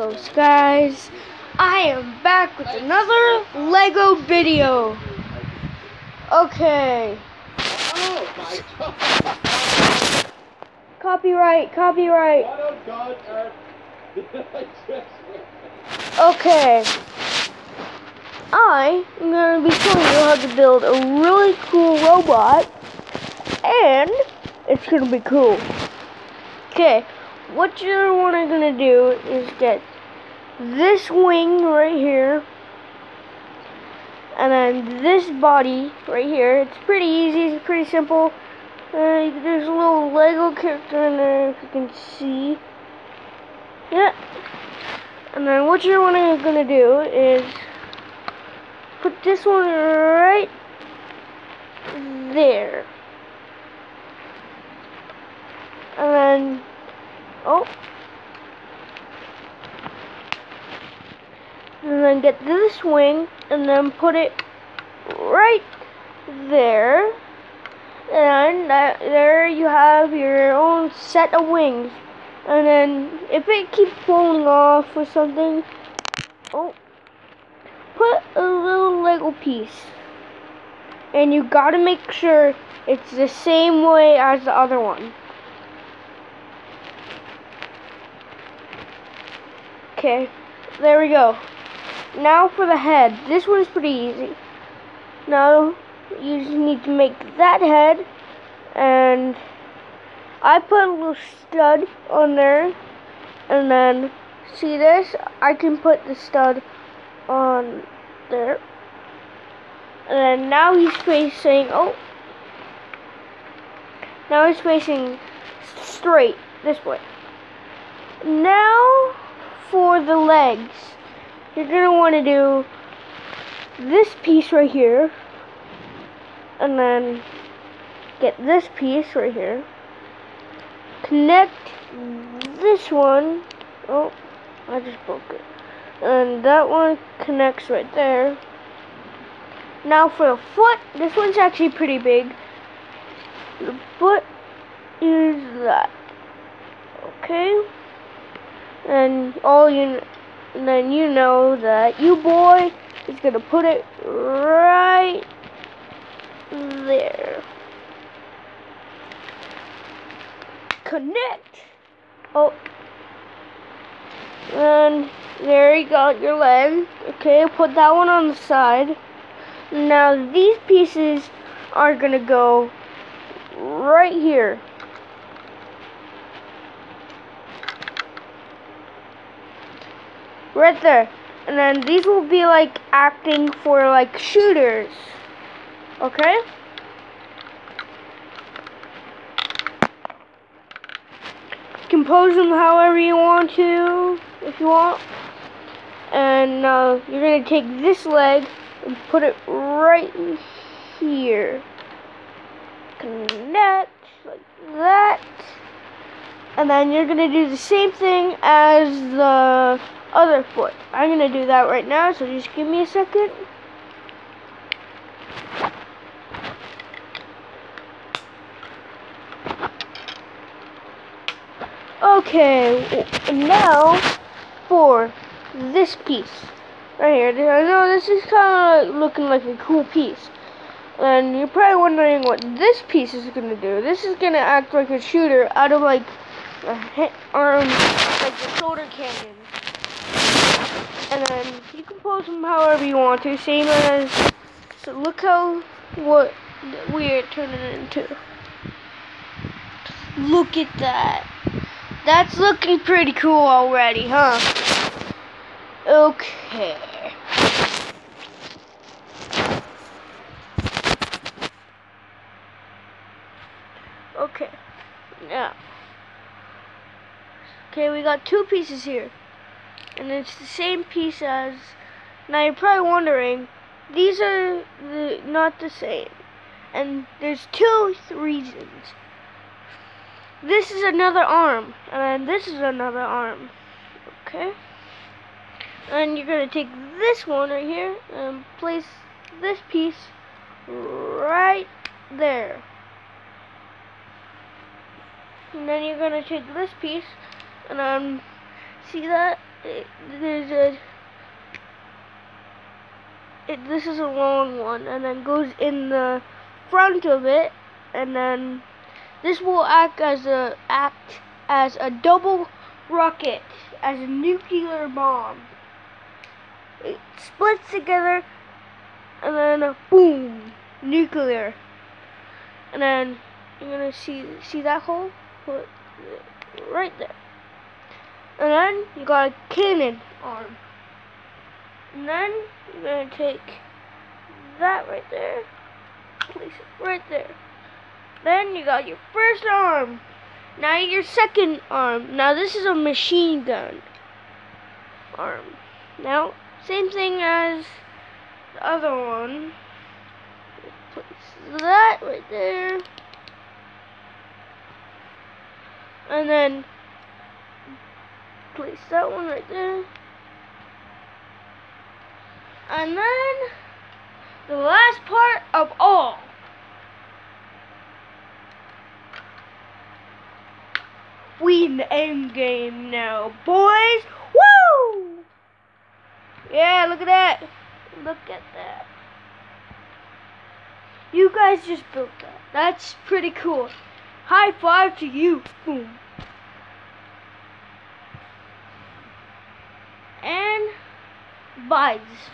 Guys, I am back with another Lego video. Okay. Copyright, copyright. Okay. I am going to be showing you how to build a really cool robot and it's going to be cool. Okay, what you're to do is get this wing right here and then this body right here. It's pretty easy, it's pretty simple. Uh, there's a little Lego character in there if you can see. Yeah. And then what you're gonna do is put this one right there. And then, oh. And then get this wing and then put it right there. And that, there you have your own set of wings. And then if it keeps falling off or something, oh, put a little Lego piece. And you gotta make sure it's the same way as the other one. Okay, there we go. Now for the head. This one's pretty easy. Now you just need to make that head and I put a little stud on there and then see this? I can put the stud on there. And then now he's facing oh. Now he's facing straight this way. Now for the legs you're gonna want to do this piece right here and then get this piece right here. Connect this one oh I just broke it. And that one connects right there. Now for the foot this one's actually pretty big. The foot is that okay? And all you and then you know that you boy is gonna put it right there. Connect. Oh. And there you got your leg. Okay, put that one on the side. Now these pieces are gonna go right here. Right there. And then these will be like acting for like shooters. Okay? Compose them however you want to, if you want. And uh, you're going to take this leg and put it right here. Connect, like that. And then you're going to do the same thing as the other foot. I'm going to do that right now, so just give me a second. Okay, now for this piece right here. I know this is kind of looking like a cool piece. And you're probably wondering what this piece is going to do. This is going to act like a shooter out of like a arm, like the shoulder cannon. And then you can pose them however you want to, same as, so look how, what we're turning it into. Look at that. That's looking pretty cool already, huh? Okay. Okay. Now. Okay, we got two pieces here. And it's the same piece as... Now you're probably wondering, these are the, not the same. And there's two reasons. This is another arm, and this is another arm. Okay? And you're going to take this one right here and place this piece right there. And then you're going to take this piece and um, see that? It, there's a it, this is a long one and then goes in the front of it and then this will act as a act as a double rocket as a nuclear bomb. It splits together and then boom nuclear. And then you're gonna see see that hole? Put right there and then you got a cannon arm. And then you're gonna take that right there. Place it right there. Then you got your first arm. Now your second arm. Now this is a machine gun arm. Now same thing as the other one. Place that right there. And then place that one right there. And then the last part of all. We in the end game now boys. Woo! Yeah look at that. Look at that. You guys just built that. That's pretty cool. High five to you. Boom and buds.